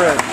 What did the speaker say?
Everett.